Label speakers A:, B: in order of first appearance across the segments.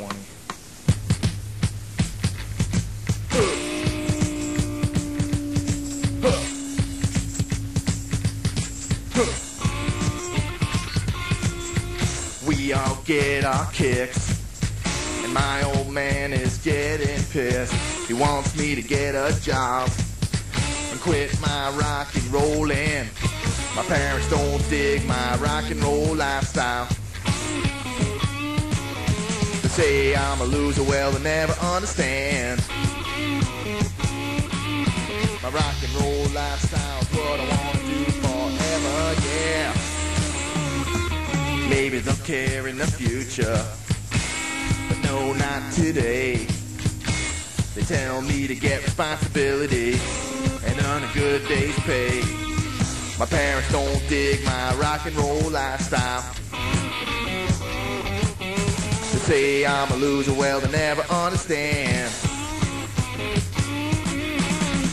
A: 20. We all get our kicks. And my old man is getting pissed. He wants me to get a job and quit my rock and rollin'. My parents don't dig my rock and roll lifestyle. Say I'm a loser, well, they never understand. My rock and roll lifestyle's what I wanna do forever, yeah. Maybe they'll care in the future, but no, not today. They tell me to get responsibility and earn a good day's pay. My parents don't dig my rock and roll lifestyle. Say I'm a loser, well, they never understand.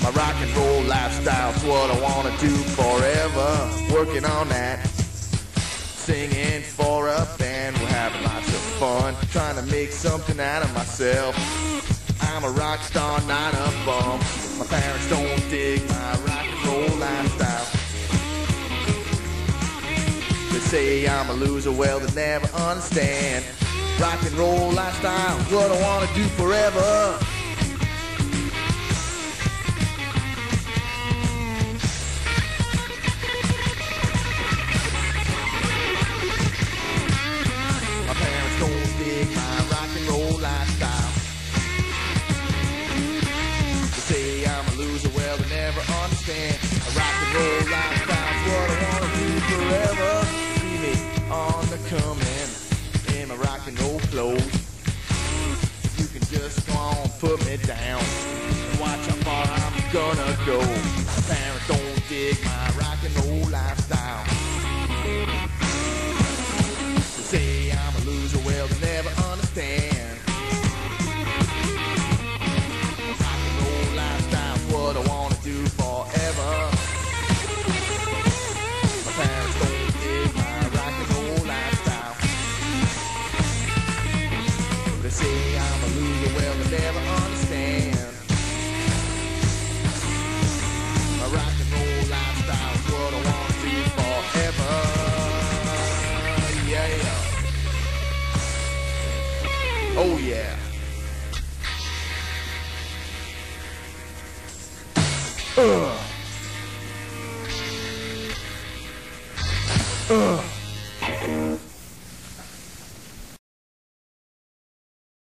A: My rock and roll lifestyle's what I wanna do forever. Working on that. Singing for a band, we're having lots of fun. Trying to make something out of myself. I'm a rock star, not a bum. My parents don't dig my rock and roll lifestyle. They say I'm a loser, well, they never understand. Rock and roll lifestyle, what I wanna do forever. Rock and roll clothes. If you can just go on, put me down. Watch how far I'm gonna go. My parents don't dig my rock and roll lifestyle. Oh yeah. Ugh. Ugh.